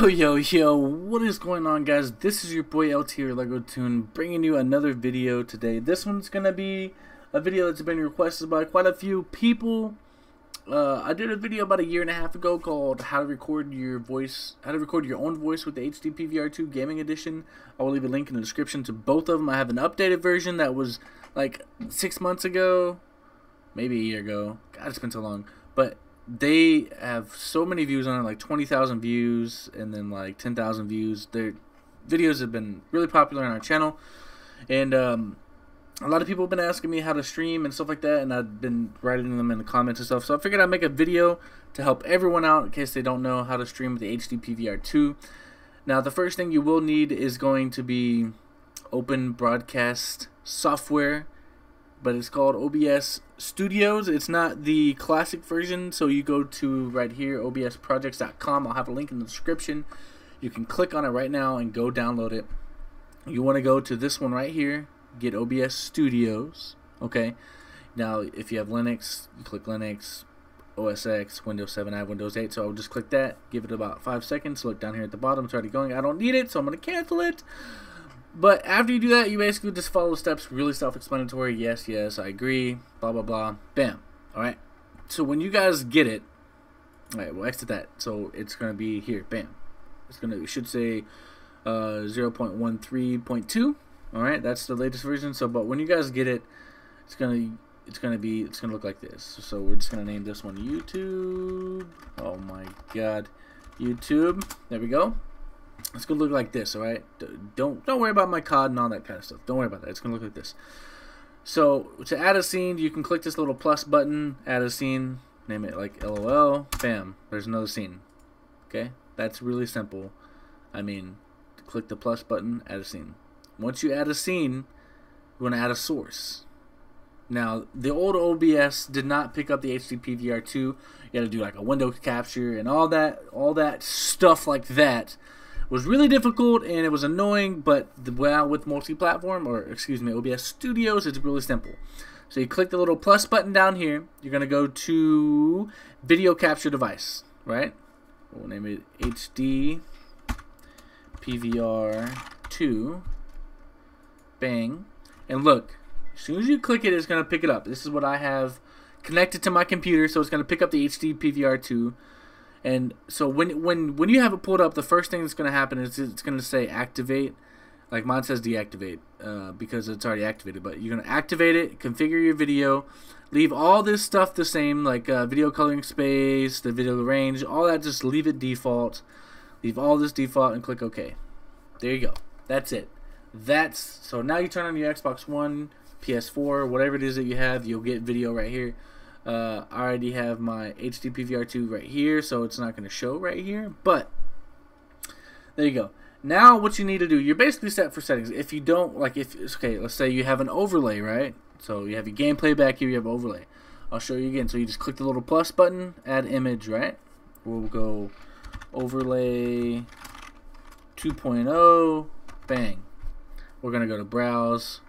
Yo, yo, yo, what is going on, guys? This is your boy LT Lego Tune bringing you another video today. This one's going to be a video that's been requested by quite a few people. Uh, I did a video about a year and a half ago called How to Record Your Voice, How to Record Your Own Voice with the HD PVR2 Gaming Edition. I will leave a link in the description to both of them. I have an updated version that was like six months ago, maybe a year ago. God, it's been so long. But they have so many views on it, like 20,000 views and then like 10,000 views. Their videos have been really popular on our channel. And um, a lot of people have been asking me how to stream and stuff like that, and I've been writing them in the comments and stuff. So I figured I'd make a video to help everyone out in case they don't know how to stream with the HD PVR 2. Now, the first thing you will need is going to be open broadcast software but it's called OBS Studios. It's not the classic version, so you go to right here, obsprojects.com. I'll have a link in the description. You can click on it right now and go download it. You want to go to this one right here, get OBS Studios. Okay. Now, if you have Linux, you click Linux, OS X, Windows 7, I have Windows 8, so I'll just click that, give it about 5 seconds, look down here at the bottom, it's already going, I don't need it, so I'm going to cancel it. But after you do that, you basically just follow the steps. Really self-explanatory. Yes, yes, I agree. Blah blah blah. Bam. All right. So when you guys get it, all right, we'll exit that. So it's gonna be here. Bam. It's gonna it should say uh, 0.13.2. All right, that's the latest version. So, but when you guys get it, it's gonna it's gonna be it's gonna look like this. So we're just gonna name this one YouTube. Oh my God, YouTube. There we go it's gonna look like this all right don't don't worry about my cod and all that kind of stuff. Don't worry about that. It's gonna look like this. So to add a scene you can click this little plus button add a scene name it like lol bam there's another scene. Okay? That's really simple. I mean click the plus button add a scene. Once you add a scene you want to add a source. Now the old OBS did not pick up the HD PVR2 you had to do like a window capture and all that all that stuff like that was really difficult and it was annoying, but the, well, with multi-platform, or excuse me, OBS Studios, it's really simple. So you click the little plus button down here. You're going to go to Video Capture Device, right? We'll name it HD PVR 2. Bang. And look, as soon as you click it, it's going to pick it up. This is what I have connected to my computer, so it's going to pick up the HD PVR 2. And so when when when you have it pulled up, the first thing that's going to happen is it's going to say activate. Like mine says deactivate uh, because it's already activated. But you're going to activate it, configure your video, leave all this stuff the same, like uh, video coloring space, the video range, all that. Just leave it default. Leave all this default and click OK. There you go. That's it. That's so now you turn on your Xbox One, PS4, whatever it is that you have, you'll get video right here. Uh, I already have my HD PVR2 right here, so it's not going to show right here. But there you go. Now what you need to do, you're basically set for settings. If you don't, like if, okay, let's say you have an overlay, right? So you have your gameplay back here, you have overlay. I'll show you again. So you just click the little plus button, add image, right? We'll go overlay 2.0, bang. We're going to go to browse.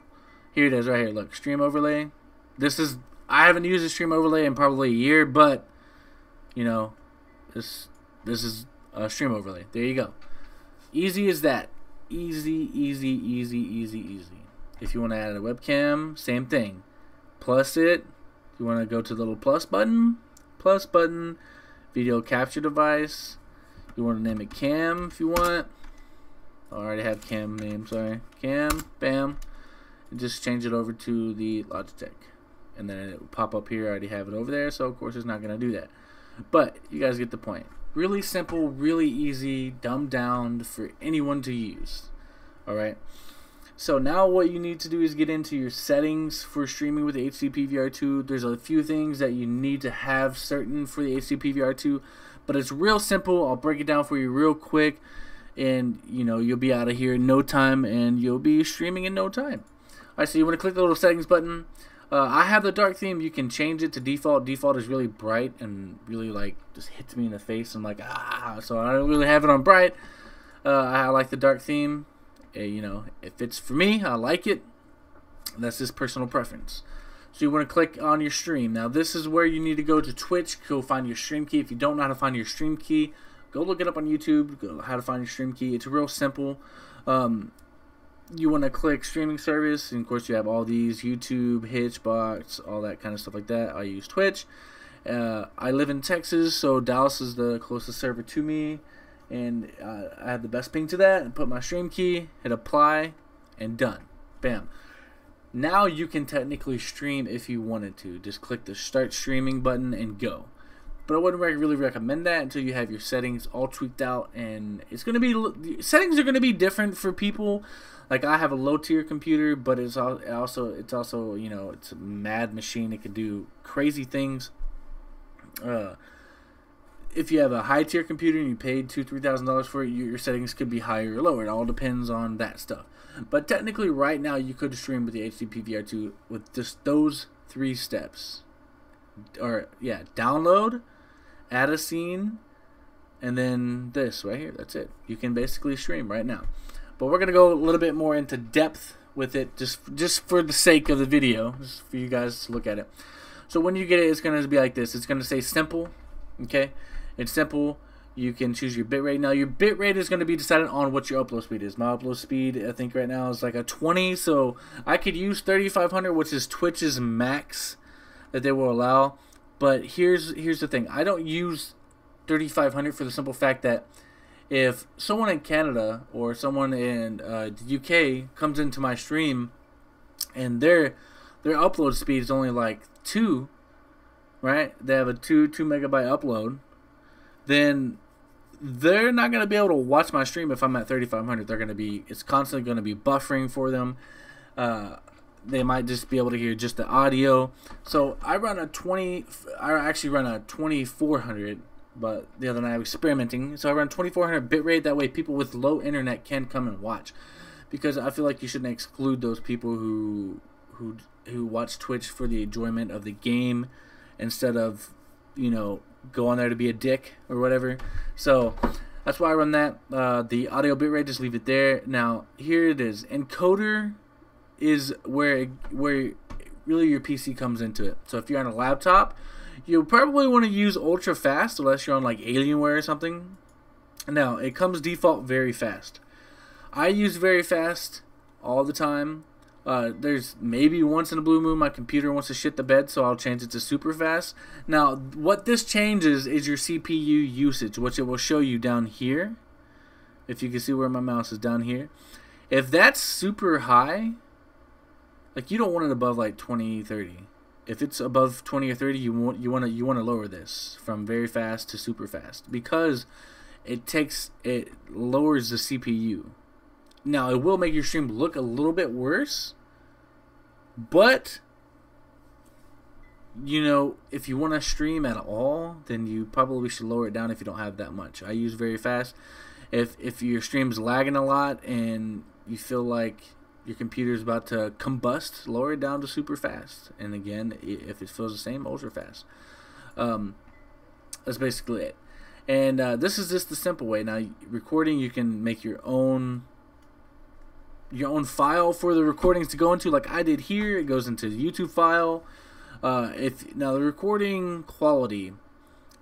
Here it is right here. Look, stream overlay. This is I haven't used a stream overlay in probably a year, but you know, this this is a stream overlay. There you go. Easy as that. Easy, easy, easy, easy, easy. If you want to add a webcam, same thing. Plus it. You want to go to the little plus button, plus button, video capture device. You want to name it cam if you want. I already have cam name, sorry. Cam, bam. And just change it over to the Logitech and then it will pop up here. I already have it over there, so of course it's not going to do that. But you guys get the point. Really simple, really easy, dumbed down for anyone to use. Alright? So now what you need to do is get into your settings for streaming with HD PVR2. There's a few things that you need to have certain for the HD PVR2, but it's real simple. I'll break it down for you real quick and you know you'll be out of here in no time and you'll be streaming in no time. Alright, so you want to click the little settings button uh, I have the dark theme. You can change it to default. Default is really bright and really like just hits me in the face. I'm like ah, so I don't really have it on bright. Uh, I like the dark theme. Uh, you know, if it's for me, I like it. That's just personal preference. So you want to click on your stream. Now this is where you need to go to Twitch. Go find your stream key. If you don't know how to find your stream key, go look it up on YouTube. Go, how to find your stream key. It's real simple. Um, you want to click streaming service, and of course you have all these YouTube, Hitbox, all that kind of stuff like that. I use Twitch. Uh, I live in Texas, so Dallas is the closest server to me, and uh, I have the best ping to that. And put my stream key, hit apply, and done. Bam. Now you can technically stream if you wanted to. Just click the start streaming button and go. But I wouldn't really recommend that until you have your settings all tweaked out, and it's gonna be settings are gonna be different for people. Like I have a low tier computer, but it's also it's also you know it's a mad machine. It can do crazy things. Uh, if you have a high tier computer and you paid two three thousand dollars for it, your settings could be higher or lower. It all depends on that stuff. But technically, right now you could stream with the HD PVR2 with just those three steps. Or yeah, download, add a scene, and then this right here. That's it. You can basically stream right now. But we're gonna go a little bit more into depth with it, just just for the sake of the video, just for you guys to look at it. So when you get it, it's gonna be like this. It's gonna say simple. Okay, it's simple. You can choose your bitrate. Now your bitrate is going to be decided on what your upload speed is. My upload speed, I think right now is like a 20, so I could use 3500, which is Twitch's max that they will allow. But here's here's the thing. I don't use 3500 for the simple fact that if someone in Canada or someone in uh, the UK comes into my stream and their their upload speed is only like two, right? They have a two two megabyte upload then they're not going to be able to watch my stream if I'm at 3500. They're going to be, it's constantly going to be buffering for them. Uh, they might just be able to hear just the audio. So I run a 20, I actually run a 2400, but the other night I was experimenting. So I run 2400 bitrate. That way people with low internet can come and watch. Because I feel like you shouldn't exclude those people who who who watch Twitch for the enjoyment of the game instead of, you know, go on there to be a dick or whatever. So that's why I run that. Uh, the audio bitrate, just leave it there. Now here it is. Encoder is where where really your PC comes into it. So if you're on a laptop, you probably want to use ultra fast unless you're on like Alienware or something. Now it comes default very fast. I use very fast all the time. Uh, there's maybe once in a blue moon my computer wants to shit the bed, so I'll change it to super fast. Now, what this changes is your CPU usage, which it will show you down here. If you can see where my mouse is down here. If that's super high, like you don't want it above like 20, 30. If it's above 20 or 30, you want you want to you want to lower this from very fast to super fast because it takes it lowers the CPU. Now, it will make your stream look a little bit worse, but you know, if you want to stream at all, then you probably should lower it down if you don't have that much. I use very fast. If if your stream is lagging a lot and you feel like your computer is about to combust, lower it down to super fast. And again, if it feels the same, ultra fast. Um, that's basically it. And uh, this is just the simple way. Now, recording, you can make your own your own file for the recordings to go into, like I did here. It goes into the YouTube file. Uh, if now the recording quality,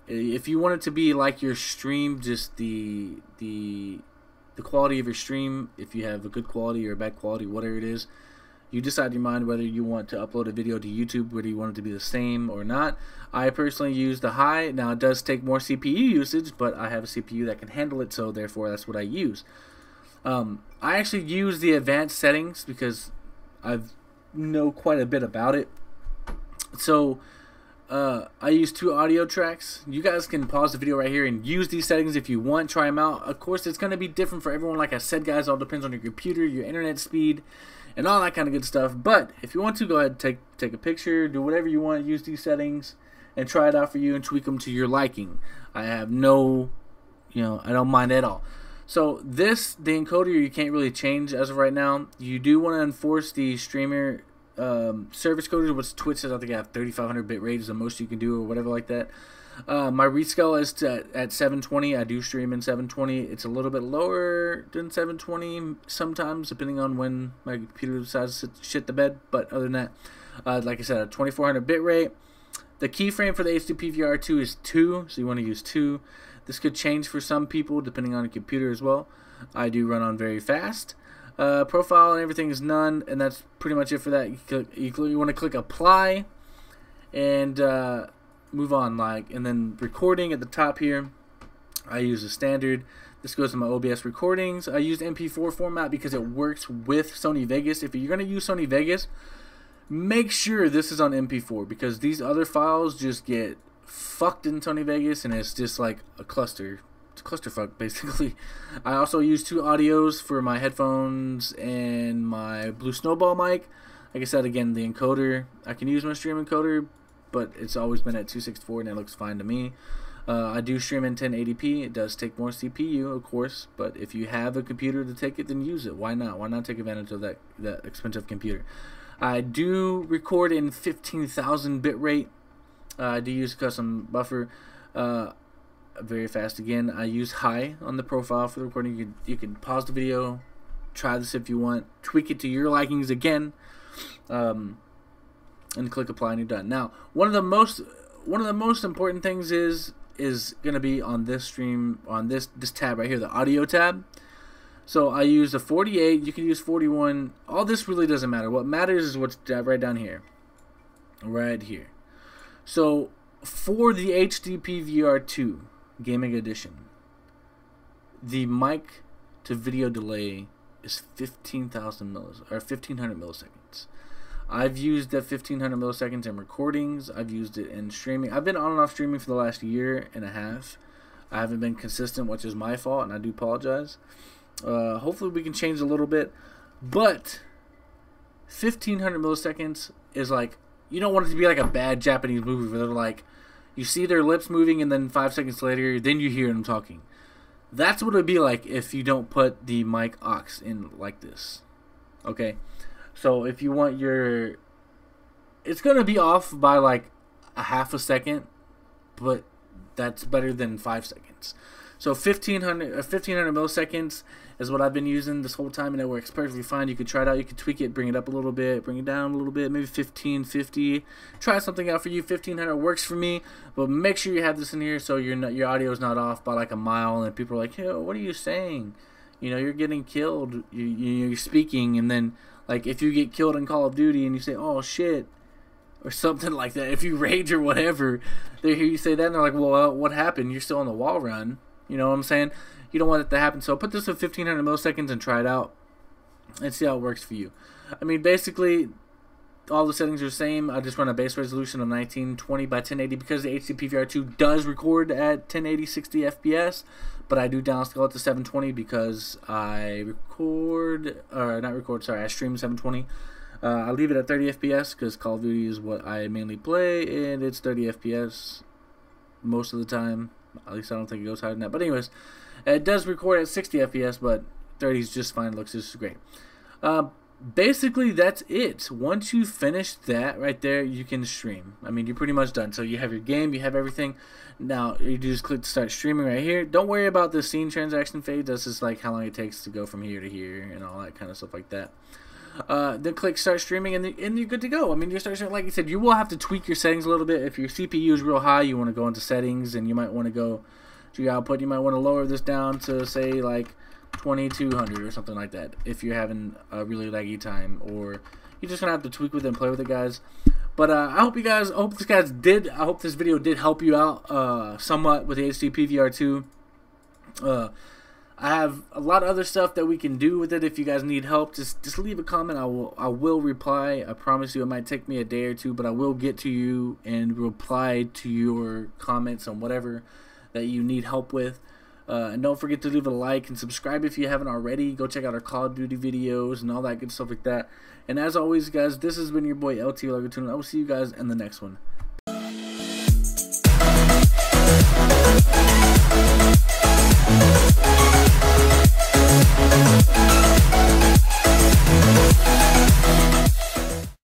if you want it to be like your stream, just the the the quality of your stream, if you have a good quality or a bad quality, whatever it is, you decide your mind whether you want to upload a video to YouTube, whether you want it to be the same or not. I personally use the high. Now it does take more CPU usage, but I have a CPU that can handle it, so therefore that's what I use. Um, I actually use the advanced settings because I know quite a bit about it. So uh, I use two audio tracks. You guys can pause the video right here and use these settings if you want. Try them out. Of course, it's going to be different for everyone. Like I said, guys, all depends on your computer, your internet speed, and all that kind of good stuff. But if you want to, go ahead and take take a picture, do whatever you want. Use these settings and try it out for you and tweak them to your liking. I have no, you know, I don't mind at all. So this, the encoder, you can't really change as of right now. You do want to enforce the streamer um, service coders, which Twitch says I think I have 3500 bit rate is the most you can do or whatever like that. Uh, my rescale is to, at 720. I do stream in 720. It's a little bit lower than 720 sometimes, depending on when my computer decides to shit the bed. But other than that, uh, like I said, a 2400 bit rate. The keyframe for the HD PVR2 is 2, so you want to use 2. This could change for some people depending on the computer as well. I do run on very fast. Uh, profile and everything is none, and that's pretty much it for that. You, you, you want to click apply and uh, move on, like, and then recording at the top here. I use a standard. This goes to my OBS recordings. I use MP4 format because it works with Sony Vegas. If you're going to use Sony Vegas, make sure this is on MP4 because these other files just get fucked in Sony Vegas and it's just like a cluster clusterfuck basically. I also use two audios for my headphones and my Blue Snowball mic. Like I said, again, the encoder, I can use my stream encoder, but it's always been at 264 and it looks fine to me. Uh, I do stream in 1080p. It does take more CPU, of course, but if you have a computer to take it, then use it. Why not? Why not take advantage of that, that expensive computer? I do record in 15,000 bitrate. Uh, I do use custom buffer. Uh, very fast again. I use high on the profile for the recording. You can, you can pause the video, try this if you want, tweak it to your likings again, um, and click apply and you're done. Now, one of the most one of the most important things is is going to be on this stream on this this tab right here, the audio tab. So I use a 48. You can use 41. All this really doesn't matter. What matters is what's right down here, right here. So for the HD PVR2, Gaming Edition. The mic to video delay is 15,000 millis or 1500 milliseconds. I've used that 1500 milliseconds in recordings. I've used it in streaming. I've been on and off streaming for the last year and a half. I haven't been consistent, which is my fault, and I do apologize. Uh, hopefully, we can change a little bit, but 1500 milliseconds is like you don't want it to be like a bad Japanese movie where they're like you see their lips moving, and then five seconds later, then you hear them talking. That's what it would be like if you don't put the mic aux in like this. Okay? So if you want your. It's to be off by like a half a second, but that's better than five seconds. So 1500, 1500 uh, milliseconds is what I've been using this whole time, and it works perfectly fine. You could try it out. You could tweak it, bring it up a little bit, bring it down a little bit, maybe 1550. Try something out for you. 1500 works for me, but make sure you have this in here so your your audio is not off by like a mile, and people are like, "Hey, what are you saying?" You know, you're getting killed. You, you're speaking, and then like if you get killed in Call of Duty and you say, "Oh shit," or something like that. If you rage or whatever, they hear you say that and they're like, "Well, what happened? You're still on the wall run." You know what I'm saying? You don't want it to happen. So put this at 1500 milliseconds and try it out and see how it works for you. I mean, basically, all the settings are the same. I just run a base resolution of 1920 by 1080 because the HD PVR2 does record at 1080 60 FPS, but I do downscale it to 720 because I record, or not record, sorry, I stream 720. Uh, I leave it at 30 FPS because Call of Duty is what I mainly play, and it's 30 FPS most of the time. At least I don't think it goes higher than that. But anyways, it does record at 60 FPS, but 30 is just fine. It Looks just great. Uh, basically, that's it. Once you finish that right there, you can stream. I mean, you're pretty much done. So you have your game, you have everything. Now you just click to start streaming right here. Don't worry about the scene transaction fade. That's just like how long it takes to go from here to here and all that kind of stuff like that. Uh, then click start streaming and, the, and you're good to go. I mean, you start like you said, you will have to tweak your settings a little bit. If your CPU is real high, you want to go into settings and you might want to go to your output. You might want to lower this down to say like 2200 or something like that if you're having a really laggy time or you're just gonna have to tweak with it and play with it, guys. But uh, I hope you guys, I hope this guys did, I hope this video did help you out uh, somewhat with the HD PVR2. Uh, I have a lot of other stuff that we can do with it. If you guys need help, just just leave a comment. I will I will reply. I promise you, it might take me a day or two, but I will get to you and reply to your comments on whatever that you need help with. Uh, and don't forget to leave a like and subscribe if you haven't already. Go check out our Call of Duty videos and all that good stuff like that. And as always, guys, this has been your boy LT Legatune. I will see you guys in the next one.